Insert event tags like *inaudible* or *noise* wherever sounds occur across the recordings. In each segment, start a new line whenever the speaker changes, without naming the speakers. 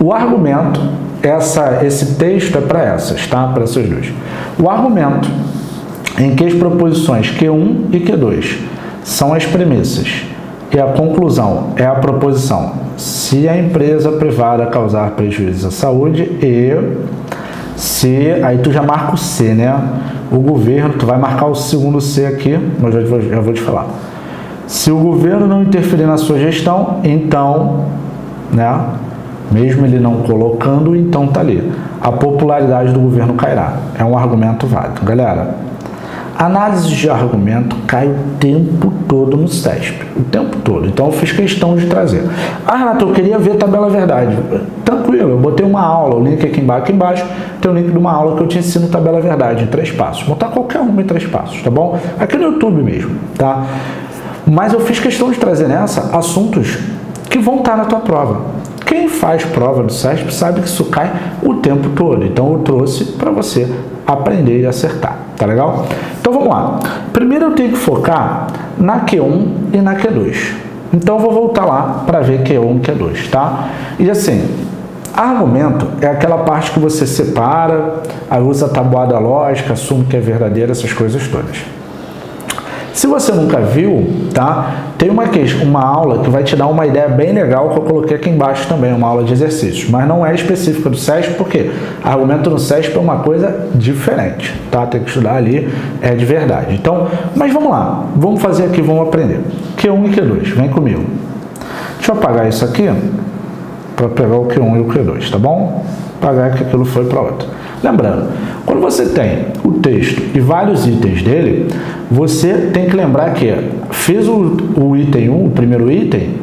O argumento, essa, esse texto é para essas, tá? Para essas duas. O argumento em que as proposições Q1 e Q2 são as premissas e a conclusão é a proposição se a empresa privada causar prejuízo à saúde e se aí tu já marca o C, né? O governo, tu vai marcar o segundo C aqui, mas já já vou te falar. Se o governo não interferir na sua gestão, então, né? Mesmo ele não colocando, então tá ali. A popularidade do governo cairá. É um argumento válido. Galera, Análise de argumento cai o tempo todo no CESP, o tempo todo. Então eu fiz questão de trazer. Ah, Renato, eu queria ver tabela verdade. Tranquilo, eu botei uma aula, o link aqui embaixo, aqui embaixo tem o link de uma aula que eu te ensino tabela verdade em três passos. Vou botar qualquer uma em três passos, tá bom? Aqui no YouTube mesmo, tá? Mas eu fiz questão de trazer nessa assuntos que vão estar na tua prova. Quem faz prova do CESP sabe que isso cai o tempo todo. Então eu trouxe para você aprender e acertar. Tá legal? Então vamos lá. Primeiro eu tenho que focar na Q1 e na Q2. Então eu vou voltar lá para ver Q1 e Q2, tá? E assim, argumento é aquela parte que você separa, aí usa a tabuada lógica, assume que é verdadeira, essas coisas todas. Se você nunca viu, tá? Tem uma, uma aula que vai te dar uma ideia bem legal que eu coloquei aqui embaixo também, uma aula de exercícios, mas não é específica do SESP, porque argumento no SESP é uma coisa diferente, tá? Tem que estudar ali, é de verdade. Então, mas vamos lá, vamos fazer aqui, vamos aprender. Q1 e Q2, vem comigo. Deixa eu apagar isso aqui para pegar o Q1 e o Q2, tá bom? Apagar que aquilo foi para outro. Lembrando, quando você tem o texto e vários itens dele, você tem que lembrar que fez o, o item 1, o primeiro item,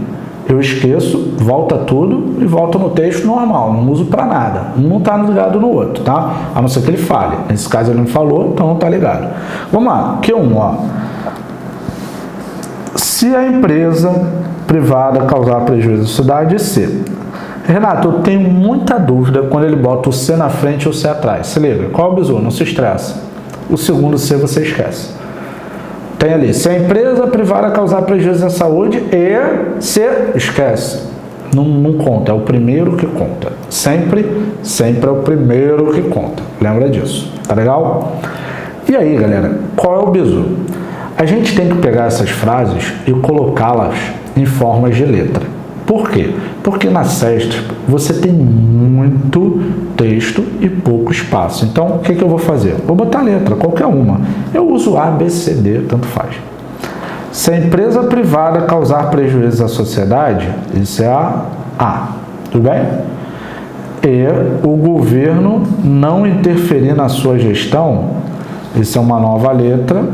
eu esqueço, volta tudo e volta no texto normal, não uso para nada. Um não está ligado no outro, tá? A não ser que ele fale. Nesse caso ele não falou, então não está ligado. Vamos lá, Q1, ó. Se a empresa privada causar prejuízo à cidade, C. Renato, eu tenho muita dúvida quando ele bota o C na frente ou o C atrás. Se liga, qual é o bizu? Não se estressa. O segundo C você esquece. Tem ali, se a empresa privada causar prejuízo à saúde e se esquece. Não, não conta, é o primeiro que conta. Sempre, sempre é o primeiro que conta. Lembra disso, tá legal? E aí, galera, qual é o bizu? A gente tem que pegar essas frases e colocá-las em formas de letra. Por quê? Porque na SEST você tem muito texto e pouco espaço. Então, o que, que eu vou fazer? Vou botar letra, qualquer uma. Eu uso A, B, C, D, tanto faz. Se a empresa privada causar prejuízo à sociedade, isso é a A. Tudo bem? E o governo não interferir na sua gestão, isso é uma nova letra,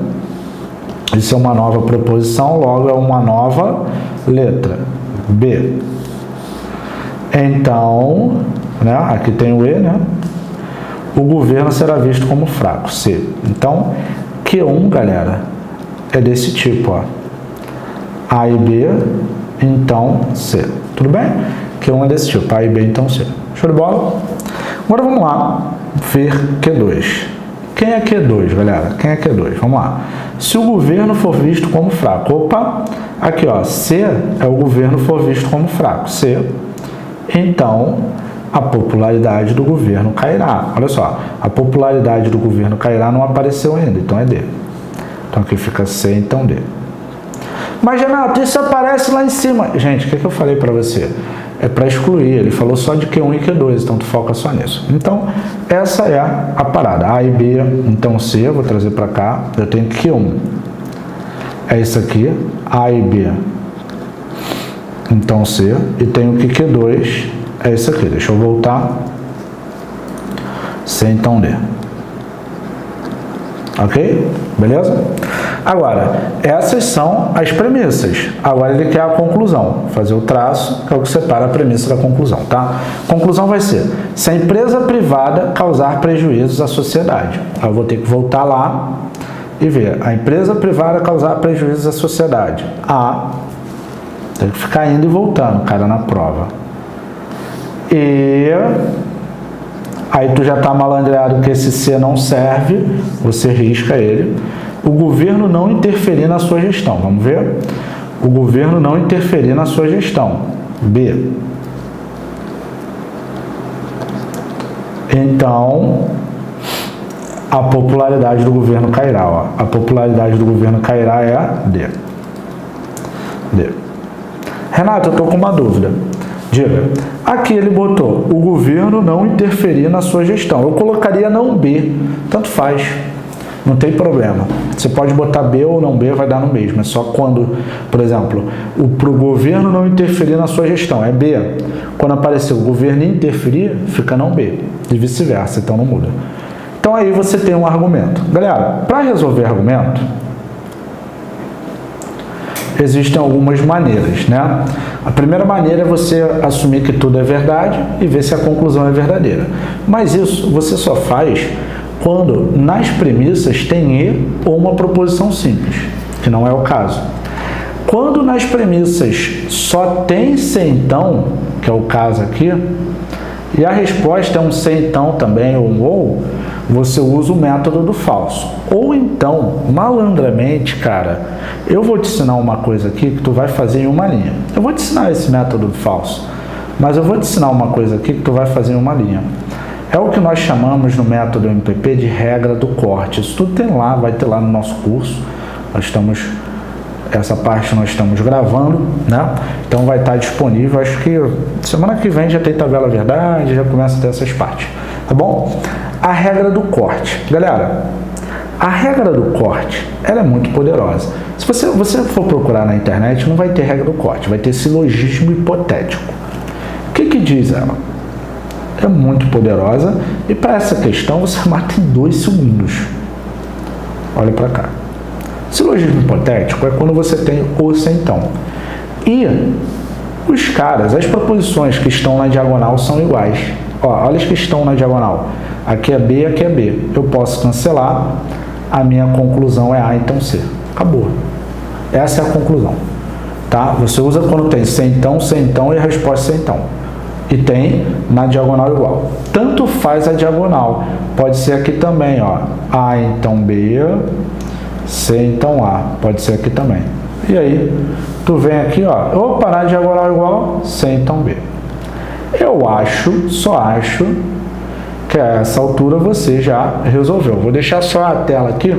isso é uma nova proposição, logo é uma nova letra. B. Então, né, aqui tem o E, né? O governo será visto como fraco, C. Então, Q1, galera, é desse tipo, ó. A e B, então C. Tudo bem? Q1 é desse tipo, A e B, então C. Show de bola? Agora vamos lá ver Q2. Quem é Q2, galera? Quem é Q2? Vamos lá. Se o governo for visto como fraco, opa, aqui ó, C é o governo for visto como fraco, C, então a popularidade do governo cairá. Olha só, a popularidade do governo cairá não apareceu ainda, então é D. Então aqui fica C, então D. Mas Renato, isso aparece lá em cima. Gente, o que, que eu falei para você? É para excluir. Ele falou só de Q1 e Q2, então tu foca só nisso. Então, essa é a parada. A e B, então C, eu vou trazer para cá. Eu tenho Q1. É isso aqui, A e B. Então C. E tenho que Q2 é isso aqui. Deixa eu voltar. C, então D. Ok? Beleza? Agora, essas são as premissas. Agora ele quer a conclusão. Fazer o traço, que é o que separa a premissa da conclusão, tá? Conclusão vai ser, se a empresa privada causar prejuízos à sociedade. Eu vou ter que voltar lá e ver. A empresa privada causar prejuízos à sociedade. A. Tem que ficar indo e voltando, cara, na prova. E aí tu já está malandreado que esse C não serve, você risca ele o governo não interferir na sua gestão. Vamos ver? O governo não interferir na sua gestão. B. então a popularidade do governo cairá. Ó. A popularidade do governo cairá é D. D. Renato, eu estou com uma dúvida. Diga. Aqui ele botou o governo não interferir na sua gestão. Eu colocaria não B. Tanto faz. Não tem problema. Você pode botar B ou não B, vai dar no mesmo. É só quando, por exemplo, para o governo não interferir na sua gestão. É B. Quando aparecer o governo interferir, fica não B. E vice-versa, então não muda. Então aí você tem um argumento. Galera, para resolver argumento, existem algumas maneiras, né? A primeira maneira é você assumir que tudo é verdade e ver se a conclusão é verdadeira. Mas isso você só faz quando nas premissas tem e ou uma proposição simples, que não é o caso. Quando nas premissas só tem se então, que é o caso aqui, e a resposta é um se então também ou um ou, você usa o método do falso. Ou então, malandramente, cara, eu vou te ensinar uma coisa aqui que tu vai fazer em uma linha. Eu vou te ensinar esse método do falso, mas eu vou te ensinar uma coisa aqui que tu vai fazer em uma linha. É o que nós chamamos no método MPP de regra do corte. Isso tudo tem lá, vai ter lá no nosso curso. Nós estamos essa parte nós estamos gravando, né? Então vai estar disponível. Acho que semana que vem já tem tabela verdade, já começa a ter essas partes, tá bom? A regra do corte, galera. A regra do corte, ela é muito poderosa. Se você, você for procurar na internet, não vai ter regra do corte, vai ter silogismo hipotético. O que, que diz ela? É muito poderosa e para essa questão você *laughs* mata em dois segundos. Olha para cá. Silogismo hipotético é quando você tem o então. E os caras, as proposições que estão na diagonal são iguais. Ó, olha as que estão na diagonal. Aqui é B, aqui é B. Eu posso cancelar. A minha conclusão é A, então C. Acabou. Essa é a conclusão. Tá? Você usa quando tem se então, se então e a resposta se então. E tem na diagonal igual. Tanto faz a diagonal. Pode ser aqui também, ó. A então B, C então A. Pode ser aqui também. E aí, tu vem aqui, ó. Opa, na diagonal igual, C então B. Eu acho, só acho, que a essa altura você já resolveu. Vou deixar só a tela aqui.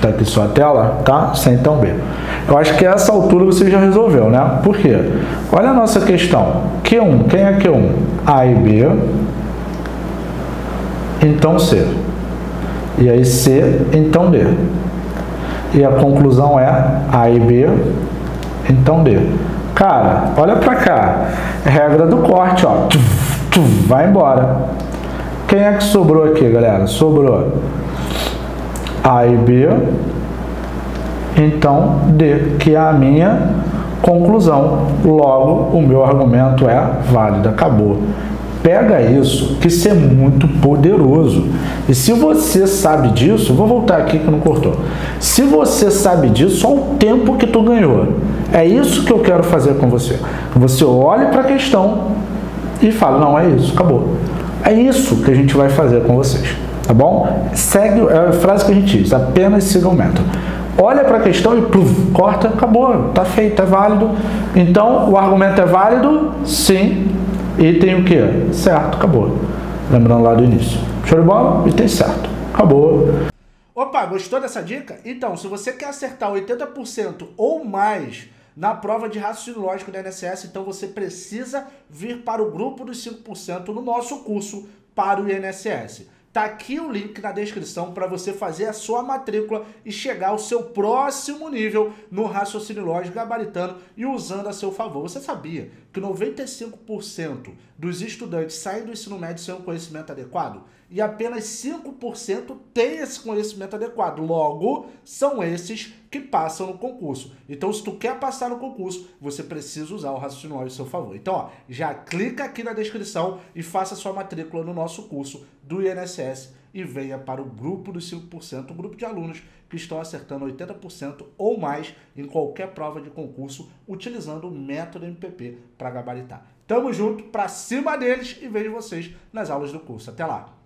Tá aqui só a tela, tá? C então B. Eu acho que a essa altura você já resolveu, né? Por quê? Olha a nossa questão. Q1, quem é Q1? A e B. Então C. E aí C, então D. E a conclusão é A e B, então D. Cara, olha pra cá. Regra do corte, ó. Vai embora. Quem é que sobrou aqui, galera? Sobrou A e B, então D, que é a minha conclusão. Logo, o meu argumento é válido. Acabou. Pega isso, que isso é muito poderoso. E se você sabe disso, vou voltar aqui que não cortou. Se você sabe disso, olha o tempo que tu ganhou. É isso que eu quero fazer com você. Você olhe para a questão e fala, não, é isso, acabou. É isso que a gente vai fazer com vocês, tá bom? Segue, é a frase que a gente diz, apenas siga o método. Olha para a questão e pluf, corta, acabou, tá feito, é válido. Então, o argumento é válido? Sim, e tem o que? Certo, acabou. Lembrando lá do início. Show de bola? E tem certo. Acabou.
Opa, gostou dessa dica? Então, se você quer acertar 80% ou mais na prova de raciocínio lógico da INSS, então você precisa vir para o grupo dos 5% no nosso curso para o INSS. Tá aqui o link na descrição para você fazer a sua matrícula e chegar ao seu próximo nível no raciocínio lógico gabaritano e usando a seu favor. Você sabia que 95% dos estudantes saem do ensino médio sem um conhecimento adequado? E apenas 5% têm esse conhecimento adequado. Logo, são esses que passam no concurso. Então, se tu quer passar no concurso, você precisa usar o raciocínio lógico a seu favor. Então, ó, já clica aqui na descrição e faça sua matrícula no nosso curso do INSS e venha para o grupo dos 5%, o grupo de alunos que estão acertando 80% ou mais em qualquer prova de concurso utilizando o método MPP para gabaritar. Tamo junto, para cima deles e vejo vocês nas aulas do curso. Até lá!